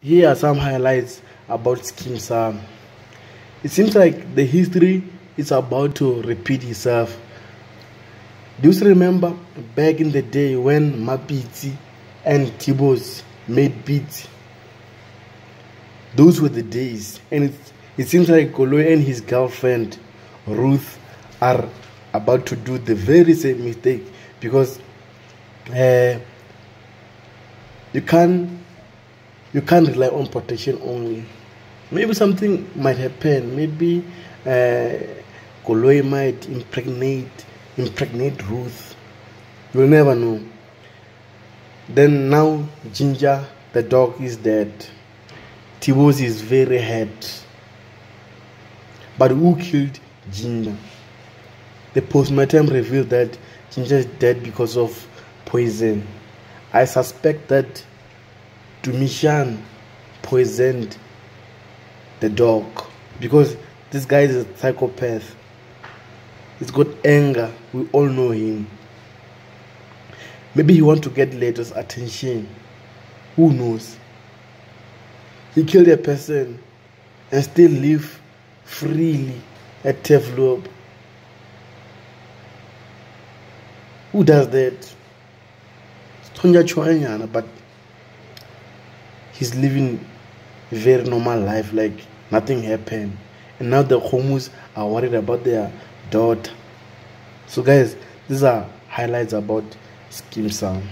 Here are some highlights about Skeem Saam. It seems like the history is about to repeat itself. Do you remember back in the day when Mapitsi and Tbose made beats? Those were the days. And it, it seems like Koloi and his girlfriend, Ruth, are about to do the very same mistake because uh, you can't you can't rely on protection only. Maybe something might happen. Maybe uh, Koloi might impregnate impregnate Ruth. You'll never know. Then now Ginger, the dog, is dead. Tbose is very hurt. But who killed Ginger? The postmortem revealed that Ginger is dead because of poison. I suspect that Dumisani poisoned the dog because this guy is a psychopath. He's got anger. We all know him. Maybe he want to get Leeto's attention. Who knows? He killed a person and still live freely at Turfloop. Who does that? but he's living a very normal life like nothing happened. And now the homus are worried about their daughter. So guys these are highlights about Skeem Saam